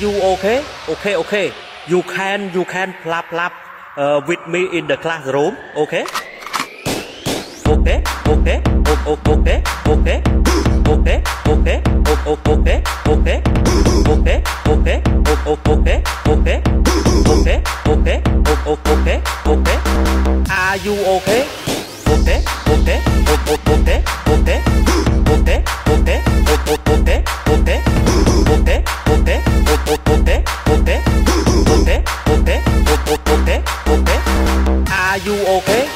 you okay? Okay, okay. You can, you can plap plap uh, with me in the classroom. Okay? Okay, okay, okay, okay, okay, okay, okay, okay, okay, okay, okay, okay, okay, okay, okay, okay. Are you? Okay, you okay?